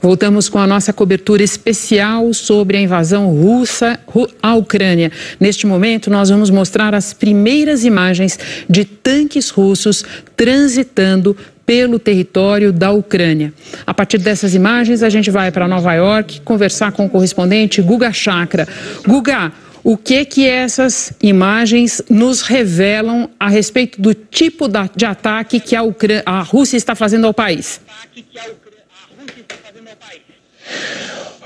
Voltamos com a nossa cobertura especial sobre a invasão russa à Ucrânia. Neste momento, nós vamos mostrar as primeiras imagens de tanques russos transitando pelo território da Ucrânia. A partir dessas imagens, a gente vai para Nova York conversar com o correspondente Guga Chakra. Guga, o que que essas imagens nos revelam a respeito do tipo de ataque que a, Ucrânia, a Rússia está fazendo ao país?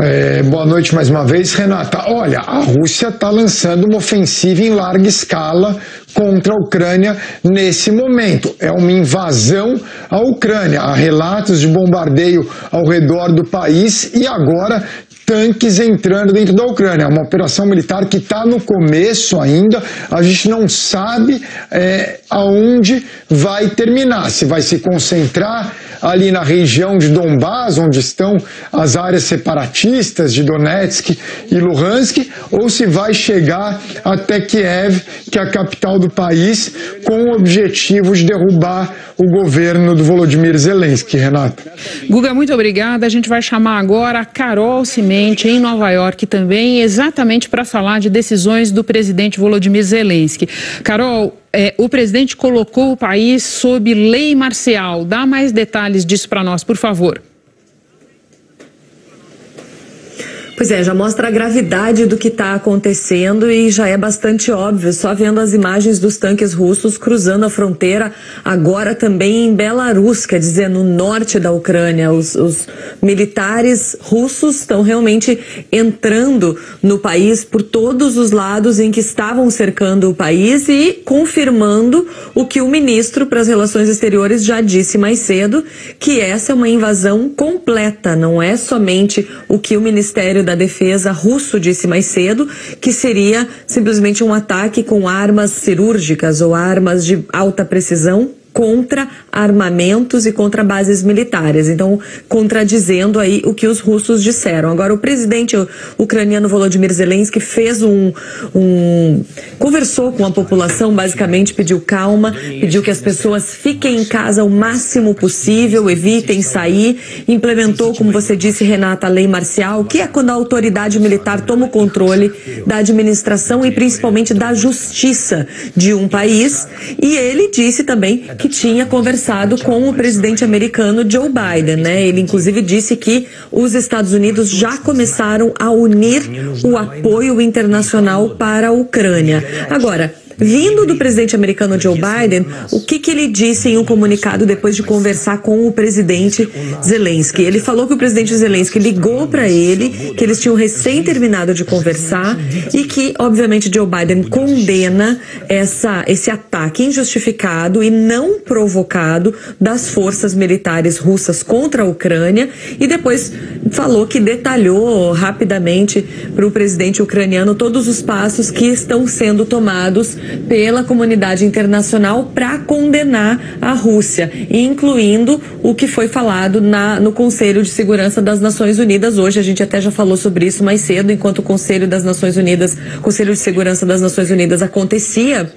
É, boa noite mais uma vez, Renata. Olha, a Rússia está lançando uma ofensiva em larga escala contra a Ucrânia nesse momento. É uma invasão à Ucrânia. Há relatos de bombardeio ao redor do país e agora tanques entrando dentro da Ucrânia. É uma operação militar que está no começo ainda. A gente não sabe é, aonde vai terminar. Se vai se concentrar ali na região de Donbás, onde estão as áreas separatistas de Donetsk e Luhansk, ou se vai chegar até Kiev, que é a capital do país, com o objetivo de derrubar o governo do Volodymyr Zelensky, Renata. Guga, muito obrigada. A gente vai chamar agora a Carol Cimente, em Nova York também, exatamente para falar de decisões do presidente Volodymyr Zelensky. Carol, é, o presidente colocou o país sob lei marcial. Dá mais detalhes disso para nós, por favor. Pois é, já mostra a gravidade do que está acontecendo e já é bastante óbvio, só vendo as imagens dos tanques russos cruzando a fronteira, agora também em Belarus, quer dizer, no norte da Ucrânia. Os, os militares russos estão realmente entrando no país por todos os lados em que estavam cercando o país e confirmando o que o ministro para as Relações Exteriores já disse mais cedo, que essa é uma invasão completa, não é somente o que o Ministério da Defesa russo disse mais cedo que seria simplesmente um ataque com armas cirúrgicas ou armas de alta precisão contra armamentos e contra bases militares. Então, contradizendo aí o que os russos disseram. Agora, o presidente ucraniano Volodymyr Zelensky fez um, um conversou com a população, basicamente pediu calma, pediu que as pessoas fiquem em casa o máximo possível, evitem sair, implementou, como você disse, Renata, a lei marcial, que é quando a autoridade militar toma o controle da administração e principalmente da justiça de um país. E ele disse também que tinha conversado com o presidente americano Joe Biden, né? Ele inclusive disse que os Estados Unidos já começaram a unir o apoio internacional para a Ucrânia. Agora, Vindo do presidente americano Joe Biden, o que, que ele disse em um comunicado depois de conversar com o presidente Zelensky? Ele falou que o presidente Zelensky ligou para ele, que eles tinham recém terminado de conversar e que, obviamente, Joe Biden condena essa, esse ataque injustificado e não provocado das forças militares russas contra a Ucrânia e depois falou que detalhou rapidamente para o presidente ucraniano todos os passos que estão sendo tomados pela comunidade internacional para condenar a Rússia, incluindo o que foi falado na, no Conselho de Segurança das Nações Unidas hoje. A gente até já falou sobre isso mais cedo, enquanto o Conselho das Nações Unidas, Conselho de Segurança das Nações Unidas acontecia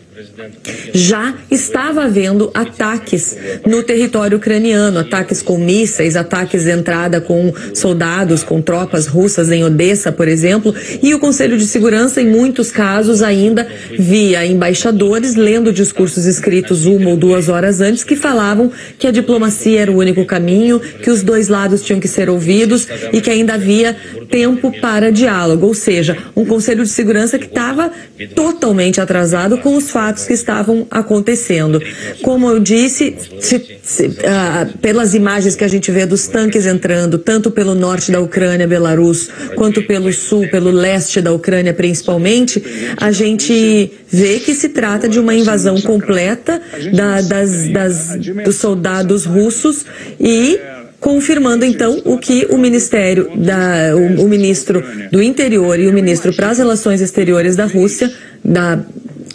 já estava havendo ataques no território ucraniano, ataques com mísseis, ataques de entrada com soldados, com tropas russas em Odessa, por exemplo, e o Conselho de Segurança, em muitos casos, ainda via embaixadores lendo discursos escritos uma ou duas horas antes que falavam que a diplomacia era o único caminho, que os dois lados tinham que ser ouvidos e que ainda havia tempo para diálogo, ou seja, um Conselho de Segurança que estava totalmente atrasado com os fatos fatos que estavam acontecendo. Como eu disse, se, se, uh, pelas imagens que a gente vê dos tanques entrando, tanto pelo norte da Ucrânia, Belarus, quanto pelo sul, pelo leste da Ucrânia principalmente, a gente vê que se trata de uma invasão completa da, das, das, dos soldados russos e confirmando então o que o Ministério da o, o ministro do Interior e o ministro para as Relações Exteriores da Rússia da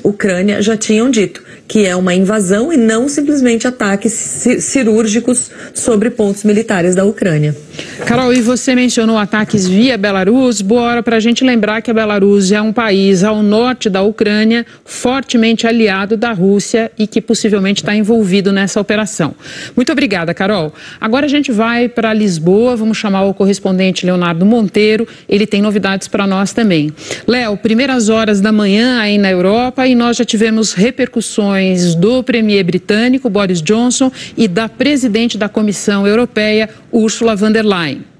Ucrânia já tinham dito que é uma invasão e não simplesmente ataques cirúrgicos sobre pontos militares da Ucrânia. Carol, e você mencionou ataques via Belarus. Boa hora para a gente lembrar que a Belarus é um país ao norte da Ucrânia, fortemente aliado da Rússia e que possivelmente está envolvido nessa operação. Muito obrigada, Carol. Agora a gente vai para Lisboa, vamos chamar o correspondente Leonardo Monteiro. Ele tem novidades para nós também. Léo, primeiras horas da manhã aí na Europa e nós já tivemos repercussões do premier britânico Boris Johnson e da presidente da Comissão Europeia, Ursula von der Leyen.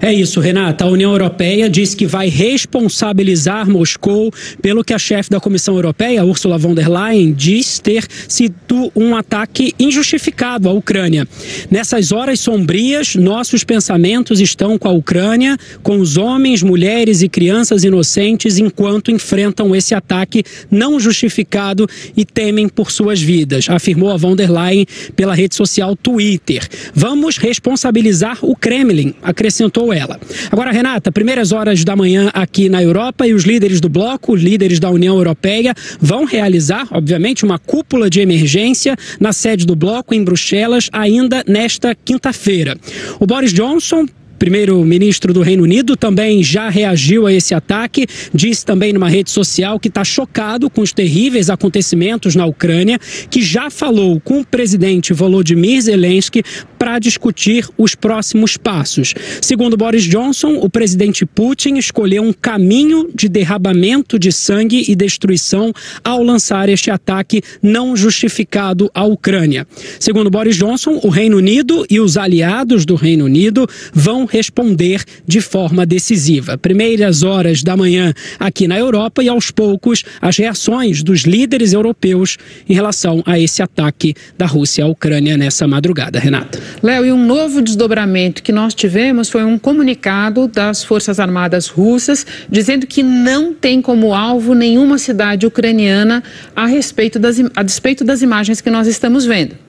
É isso, Renata. A União Europeia diz que vai responsabilizar Moscou pelo que a chefe da Comissão Europeia, Ursula von der Leyen, diz ter sido um ataque injustificado à Ucrânia. Nessas horas sombrias, nossos pensamentos estão com a Ucrânia, com os homens, mulheres e crianças inocentes enquanto enfrentam esse ataque não justificado e temem por suas vidas, afirmou a von der Leyen pela rede social Twitter. Vamos responsabilizar o Kremlin, acrescentou ela. Agora, Renata, primeiras horas da manhã aqui na Europa e os líderes do bloco, líderes da União Europeia, vão realizar, obviamente, uma cúpula de emergência na sede do bloco em Bruxelas ainda nesta quinta-feira. O Boris Johnson primeiro-ministro do Reino Unido também já reagiu a esse ataque, disse também numa rede social que está chocado com os terríveis acontecimentos na Ucrânia, que já falou com o presidente Volodymyr Zelensky para discutir os próximos passos. Segundo Boris Johnson, o presidente Putin escolheu um caminho de derramamento de sangue e destruição ao lançar este ataque não justificado à Ucrânia. Segundo Boris Johnson, o Reino Unido e os aliados do Reino Unido vão responder de forma decisiva. Primeiras horas da manhã aqui na Europa e aos poucos as reações dos líderes europeus em relação a esse ataque da Rússia à Ucrânia nessa madrugada. Renata. Léo, e um novo desdobramento que nós tivemos foi um comunicado das Forças Armadas russas dizendo que não tem como alvo nenhuma cidade ucraniana a respeito das, a despeito das imagens que nós estamos vendo.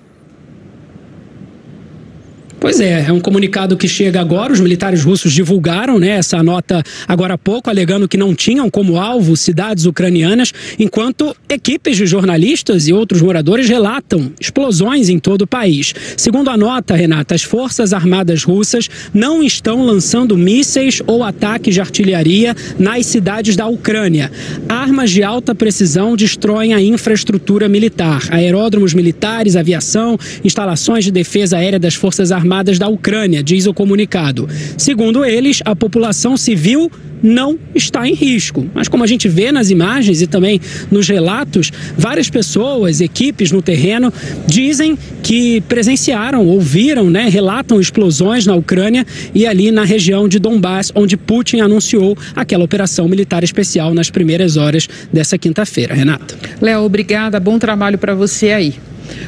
Pois é, é um comunicado que chega agora. Os militares russos divulgaram né, essa nota agora há pouco, alegando que não tinham como alvo cidades ucranianas, enquanto equipes de jornalistas e outros moradores relatam explosões em todo o país. Segundo a nota, Renata, as Forças Armadas russas não estão lançando mísseis ou ataques de artilharia nas cidades da Ucrânia. Armas de alta precisão destroem a infraestrutura militar, aeródromos militares, aviação, instalações de defesa aérea das Forças Armadas Da Ucrânia, diz o comunicado. Segundo eles, a população civil não está em risco. Mas como a gente vê nas imagens e também nos relatos, várias pessoas, equipes no terreno dizem que presenciaram, ouviram, né, relatam explosões na Ucrânia e ali na região de Donbass, onde Putin anunciou aquela operação militar especial nas primeiras horas dessa quinta-feira. Renata. Léo, obrigada, bom trabalho para você aí.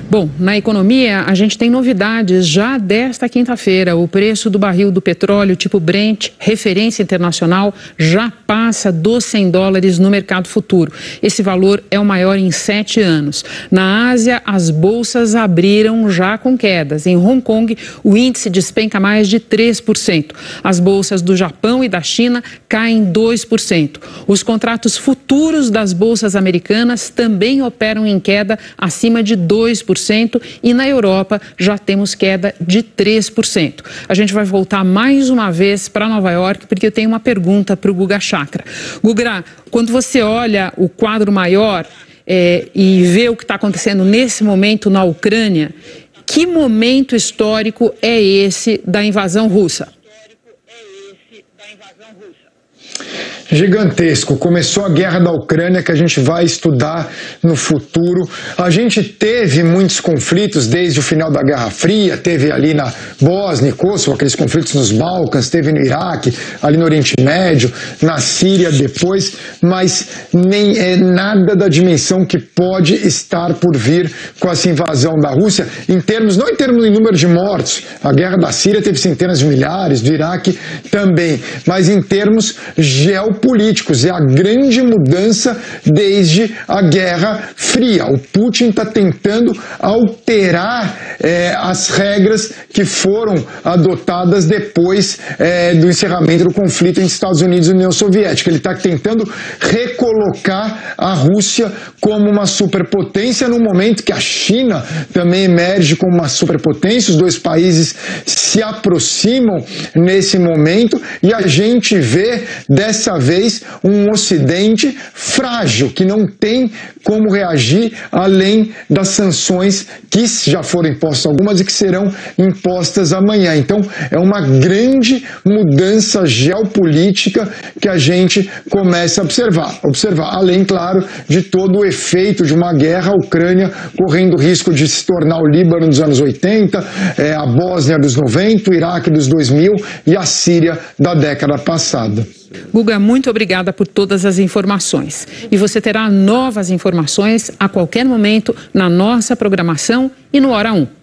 Bom, na economia, a gente tem novidades já desta quinta-feira. O preço do barril do petróleo tipo Brent, referência internacional, já passa dos 100 dólares no mercado futuro. Esse valor é o maior em sete anos. Na Ásia, as bolsas abriram já com quedas. Em Hong Kong, o índice despenca mais de 3%. As bolsas do Japão e da China caem 2%. Os contratos futuros das bolsas americanas também operam em queda acima de 2%. 2% e na Europa já temos queda de 3%. A gente vai voltar mais uma vez para Nova York porque eu tenho uma pergunta para o Guga Chakra. Guga, quando você olha o quadro maior é, e vê o que está acontecendo nesse momento na Ucrânia, que momento histórico é esse da invasão russa? Gigantesco. Começou a guerra da Ucrânia que a gente vai estudar no futuro. A gente teve muitos conflitos desde o final da Guerra Fria, teve ali na Bósnia, Kosovo, aqueles conflitos nos Balcãs, teve no Iraque, ali no Oriente Médio, na Síria depois, mas nem é nada da dimensão que pode estar por vir com essa invasão da Rússia, em termos, não em termos de número de mortos, a guerra da Síria teve centenas de milhares, do Iraque também, mas em termos geopolíticos. É a grande mudança desde a Guerra Fria. O Putin está tentando alterar é, as regras que foram adotadas depois é, do encerramento do conflito entre Estados Unidos e União Soviética. Ele está tentando recolocar a Rússia como uma superpotência no momento que a China também emerge como uma superpotência. Os dois países se aproximam nesse momento e a gente vê dessa vez um Ocidente frágil que não tem como reagir além das sanções que já foram impostas algumas e que serão impostas amanhã. Então, é uma grande mudança geopolítica que a gente começa a observar. Observar, além, claro, de todo o efeito de uma guerra, a Ucrânia correndo risco de se tornar o Líbano dos anos 80, é, a Bósnia dos 90, o Iraque dos 2000 e a Síria da década passada. Guga, muito obrigada por todas as informações. E você terá novas informações a qualquer momento na nossa programação e no Hora 1.